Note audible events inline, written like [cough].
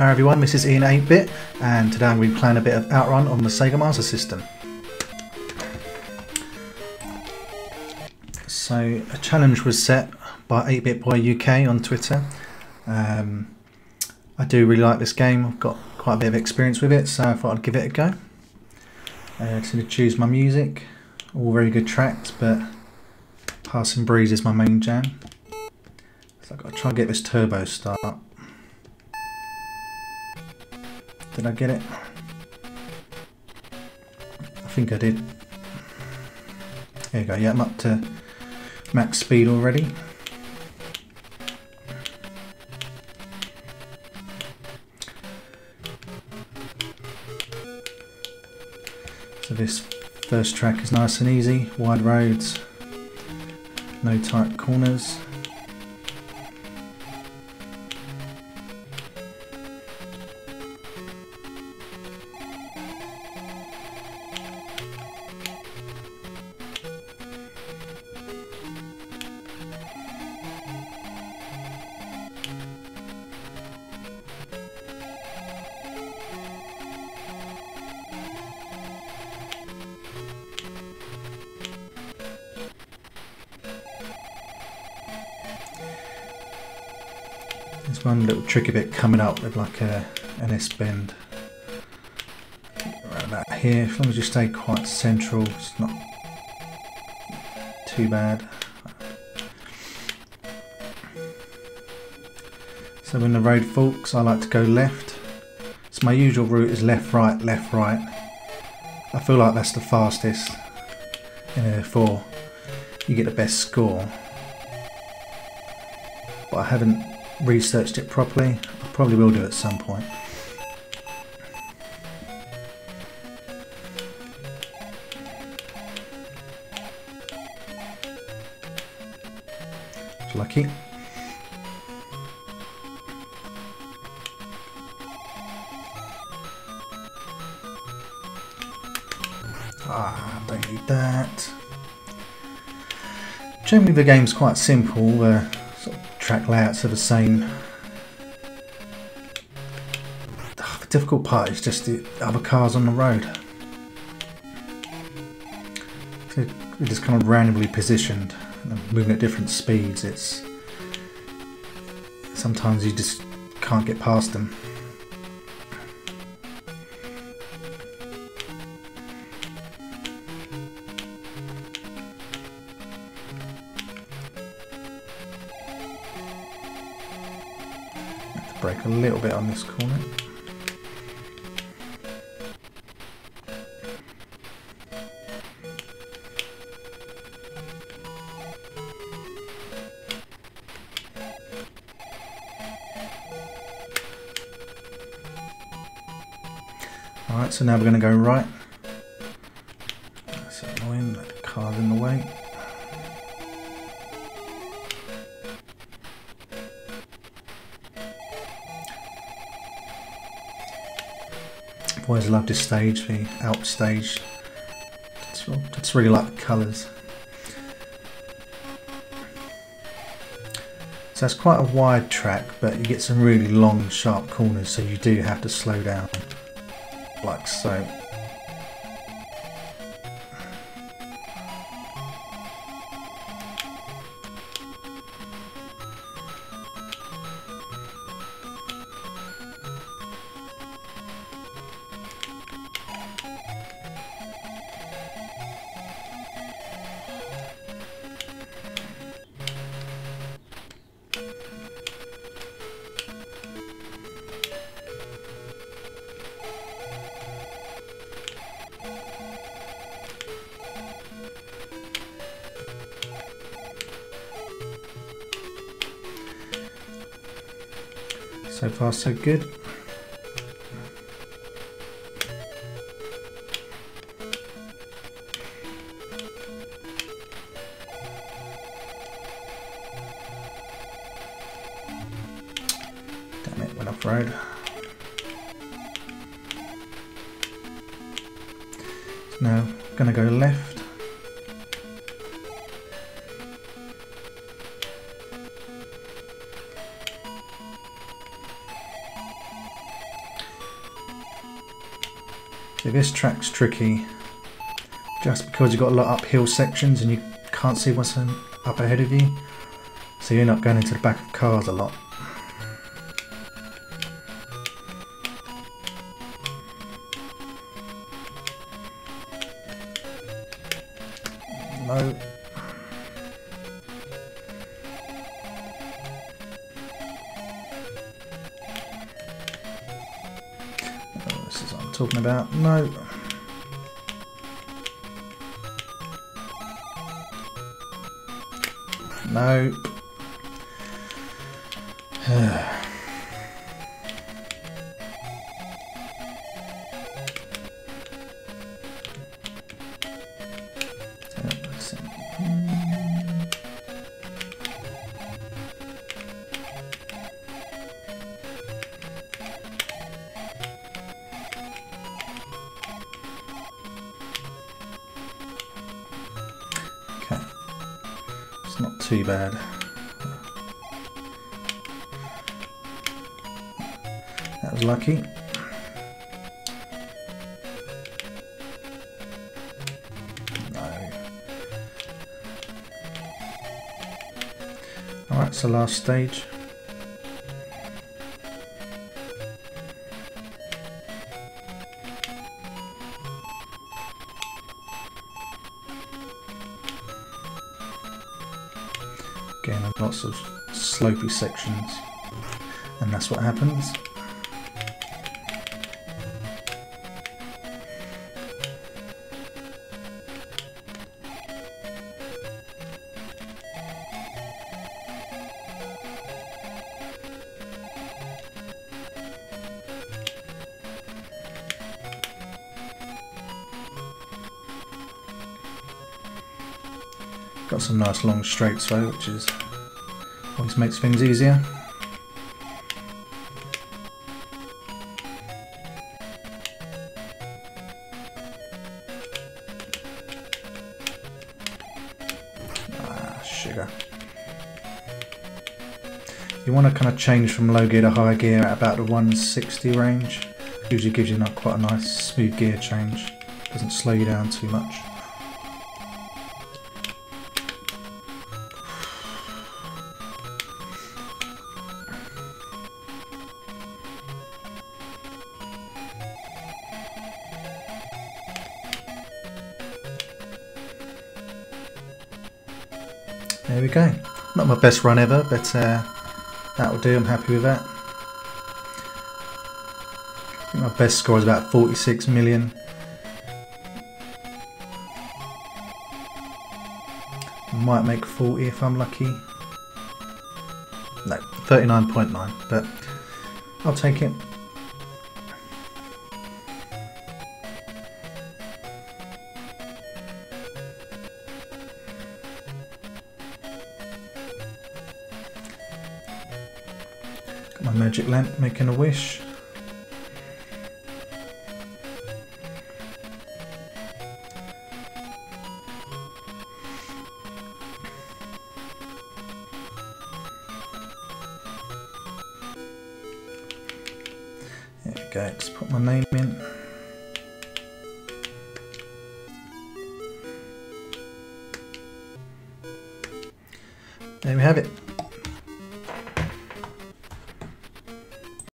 Hi everyone, this is Ian 8-Bit and today going be playing a bit of Outrun on the Sega Master System. So a challenge was set by 8-Bit Boy UK on Twitter. Um, I do really like this game, I've got quite a bit of experience with it so I thought I'd give it a go. Uh, to choose my music, all very good tracks but Passing Breeze is my main jam. So I've got to try and get this turbo start. Did I get it? I think I did. There you go, yeah, I'm up to max speed already. So this first track is nice and easy, wide roads, no tight corners. There's one little tricky bit coming up with like a, an S bend. Around about here, as long as you stay quite central, it's not too bad. So when the road forks, I like to go left. So my usual route is left, right, left, right. I feel like that's the fastest, and therefore you get the best score. But I haven't researched it properly. I probably will do at some point. Lucky. Ah, don't need that. Generally the game's quite simple. Uh, track layouts are the same. The difficult part is just the other cars on the road. They're just kind of randomly positioned, moving at different speeds. It's sometimes you just can't get past them. Brake a little bit on this corner. Alright, so now we're going to go right. That's annoying, that car's in the way. Always loved this stage, the Alp stage. It's, it's really like the colours. So it's quite a wide track, but you get some really long, sharp corners, so you do have to slow down, like so. So far so good. Damn it, went off road. Now, gonna go left. See, this track's tricky just because you've got a lot of uphill sections and you can't see what's up ahead of you. So you're not going into the back of cars a lot. No. Talking about. No. Nope. [sighs] too bad. That was lucky. No. Alright, so last stage. Again, lots of slopey sections, and that's what happens. Got some nice long straights though, which is always makes things easier. Ah, sugar. You want to kind of change from low gear to high gear at about the 160 range. Usually gives you not quite a nice smooth gear change. Doesn't slow you down too much. There we go. Not my best run ever, but uh, that'll do. I'm happy with that. my best score is about 46 million. Might make 40 if I'm lucky. No, 39.9, but I'll take it. My magic lamp making a wish. There we go, just put my name in. There we have it.